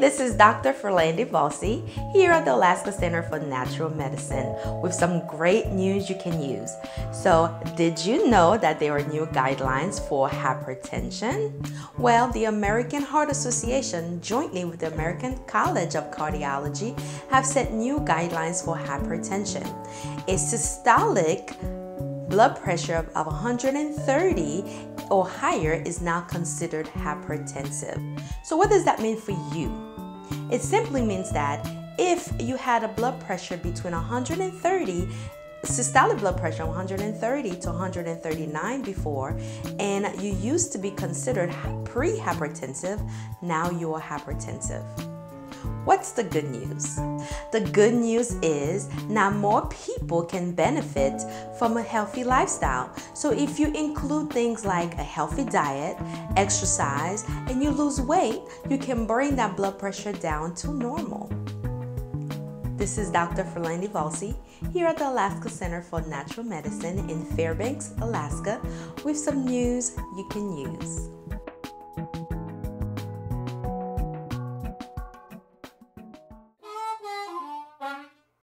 This is Dr. Firlande Volcy here at the Alaska Center for Natural Medicine with some great news you can use. So, did you know that there are new guidelines for hypertension? Well, the American Heart Association, jointly with the American College of Cardiology, have set new guidelines for hypertension. A systolic blood pressure of 130 or higher is now considered hypertensive. So, what does that mean for you? It simply means that if you had a blood pressure between 130 systolic blood pressure 130 to 139 before and you used to be considered pre-hypertensive now you're hypertensive What's the good news? The good news is now more people can benefit from a healthy lifestyle. So, if you include things like a healthy diet, exercise, and you lose weight, you can bring that blood pressure down to normal. This is Dr. Firlande Volcy here at the Alaska Center for Natural Medicine in Fairbanks, Alaska, with some news you can use.